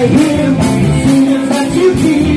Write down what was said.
I hear the sing that you keep.